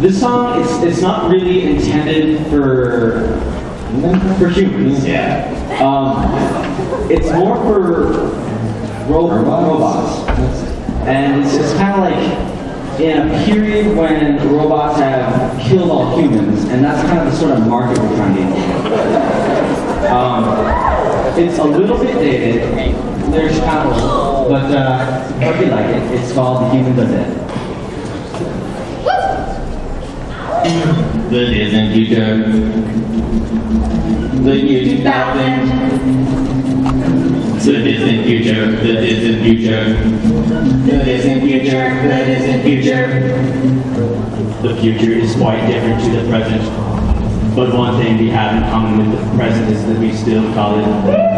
This song is it's not really intended for for humans. Yeah. Um, it's more for ro- robots. And it's, it's kind of like in a period when robots have killed all humans, and that's kind of the sort of market we're trying to get. Um, it's a little bit dated. There's travel, but uh, hope you like it. It's called The Humans Are The future. The year 2000. The future. The distant future. The distant future. The distant future. The future is quite different to the present. But one thing we have in common with the present is that we still call it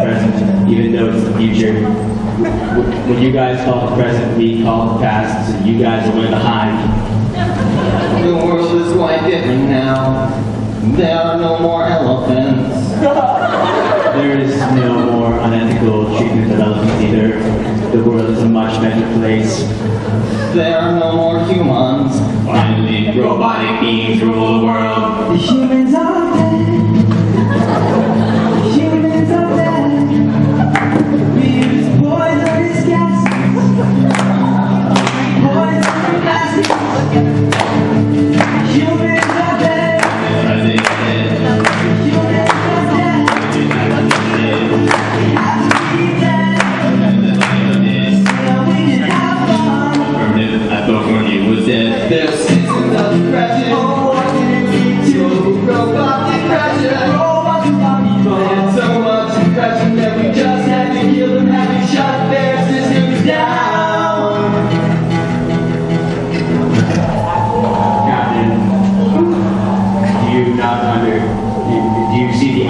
present, even though it's the future. When you guys call the present, we call the past, so you guys are way behind. The world is quite different now. There are no more elephants. there is no more unethical treatment of elephants either. The world is a much better place. There are no more humans. Finally, robotic beings rule the world. The humans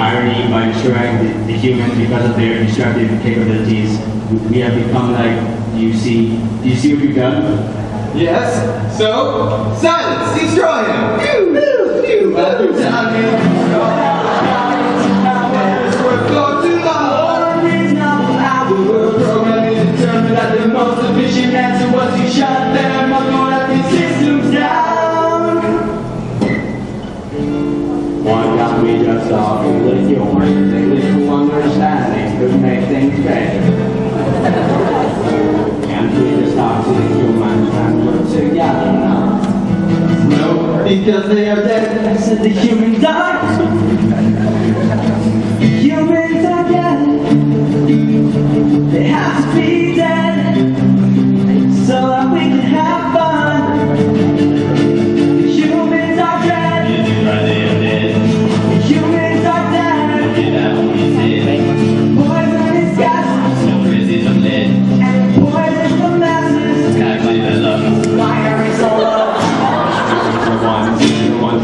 irony by destroying the, the humans because of their destructive capabilities? We, have become like, do you see, do you see what we've done? Yes. So, silence, destroy him. Pew, pew, pew. Because they are dead. I said the human are